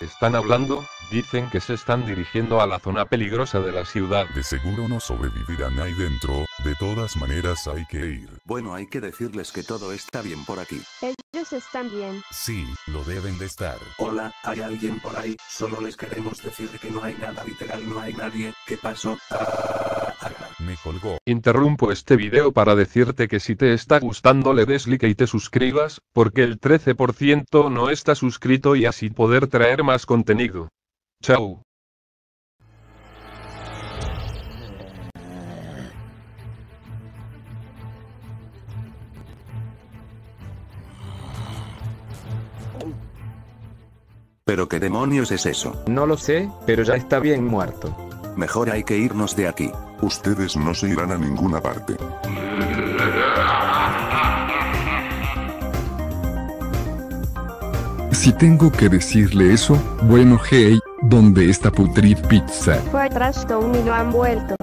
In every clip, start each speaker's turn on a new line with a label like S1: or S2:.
S1: Están hablando, dicen que se están dirigiendo a la zona peligrosa de la ciudad.
S2: De seguro no sobrevivirán ahí dentro, de todas maneras hay que ir.
S3: Bueno, hay que decirles que todo está bien por aquí.
S4: Ellos están bien.
S2: Sí, lo deben de estar.
S5: Hola, ¿hay alguien por ahí? Solo les queremos decir que no hay nada literal, no hay nadie. ¿Qué pasó? Ah.
S2: Me colgó.
S1: Interrumpo este video para decirte que si te está gustando le des like y te suscribas, porque el 13% no está suscrito y así poder traer más contenido. Chao.
S3: ¿Pero qué demonios es eso?
S6: No lo sé, pero ya está bien muerto.
S3: Mejor hay que irnos de aquí.
S2: Ustedes no se irán a ninguna parte.
S7: Si tengo que decirle eso, bueno hey, ¿dónde está Putrid Pizza?
S4: Fue atrás Tom y lo han vuelto.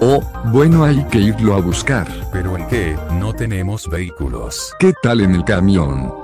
S7: Oh, bueno hay que irlo a buscar.
S2: ¿Pero en qué? No tenemos vehículos.
S7: ¿Qué tal en el camión?